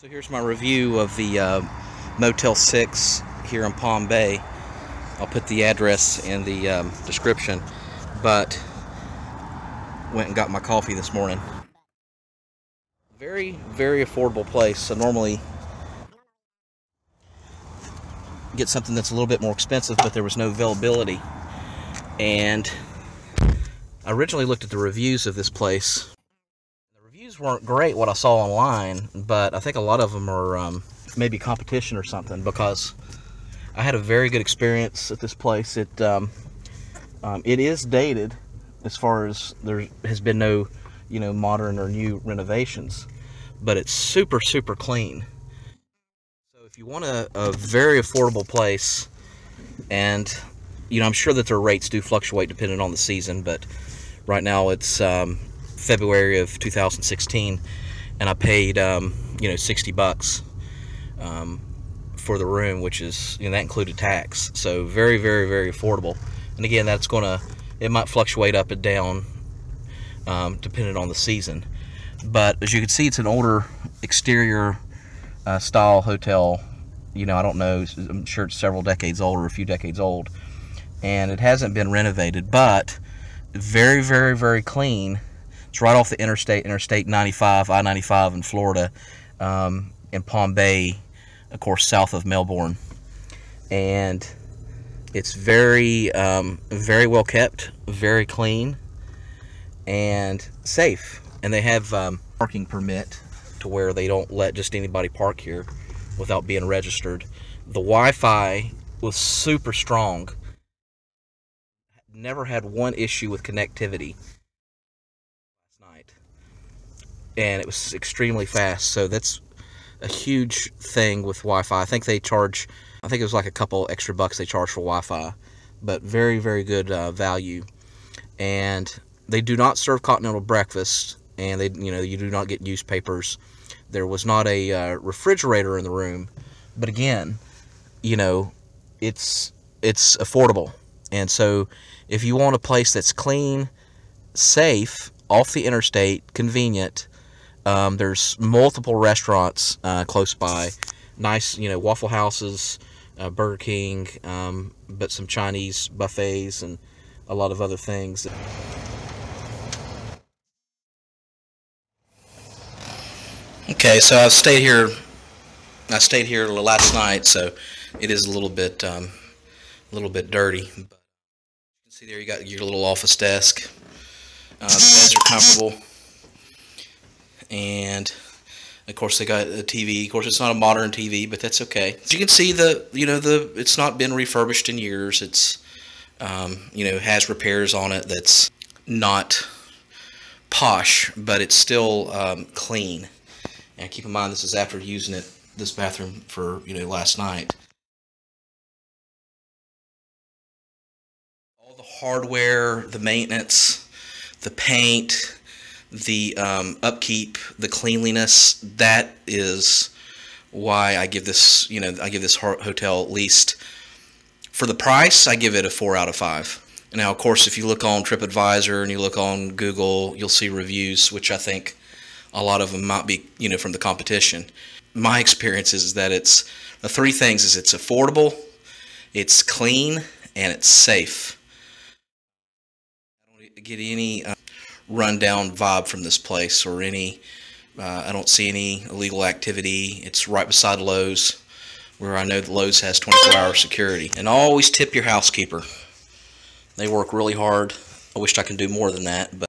So here's my review of the uh, Motel 6 here in Palm Bay. I'll put the address in the um, description, but went and got my coffee this morning. Very, very affordable place. So normally get something that's a little bit more expensive, but there was no availability. And I originally looked at the reviews of this place weren't great what I saw online, but I think a lot of them are um, maybe competition or something because I had a very good experience at this place. It um, um, it is dated as far as there has been no you know modern or new renovations, but it's super super clean. So if you want a, a very affordable place, and you know I'm sure that their rates do fluctuate depending on the season, but right now it's um, February of 2016, and I paid um, you know 60 bucks um, for the room, which is you know that included tax. So very very very affordable. And again, that's gonna it might fluctuate up and down um, depending on the season. But as you can see, it's an older exterior uh, style hotel. You know, I don't know. I'm sure it's several decades old or a few decades old, and it hasn't been renovated, but very very very clean it's right off the interstate, Interstate 95, I-95 in Florida, um, in Palm Bay, of course, south of Melbourne. And it's very, um, very well kept, very clean, and safe. And they have um, parking permit to where they don't let just anybody park here without being registered. The Wi-Fi was super strong. Never had one issue with connectivity and it was extremely fast. So that's a huge thing with Wi-Fi. I think they charge, I think it was like a couple extra bucks they charge for Wi-Fi, but very, very good uh, value. And they do not serve continental breakfast, and they, you know, you do not get newspapers. There was not a uh, refrigerator in the room, but again, you know, it's it's affordable. And so, if you want a place that's clean, safe, off the interstate, convenient, um, there's multiple restaurants uh, close by. Nice, you know, Waffle Houses, uh, Burger King, um, but some Chinese buffets and a lot of other things. Okay, so I stayed here. I stayed here last night, so it is a little bit, um, a little bit dirty. But you can see there, you got your little office desk. Uh, beds are comfortable and of course they got a TV. Of course, it's not a modern TV, but that's okay. As you can see, the you know the it's not been refurbished in years. It's um, you know has repairs on it. That's not posh, but it's still um, clean. And keep in mind, this is after using it this bathroom for you know last night. All the hardware, the maintenance, the paint the um, upkeep, the cleanliness, that is why I give this, you know, I give this hotel at least, for the price, I give it a 4 out of 5. Now, of course, if you look on TripAdvisor and you look on Google, you'll see reviews, which I think a lot of them might be, you know, from the competition. My experience is that it's, the three things is it's affordable, it's clean, and it's safe. I don't get any... Uh, rundown vibe from this place or any, uh, I don't see any illegal activity. It's right beside Lowe's where I know that Lowe's has 24 hour security. And always tip your housekeeper. They work really hard. I wish I could do more than that, but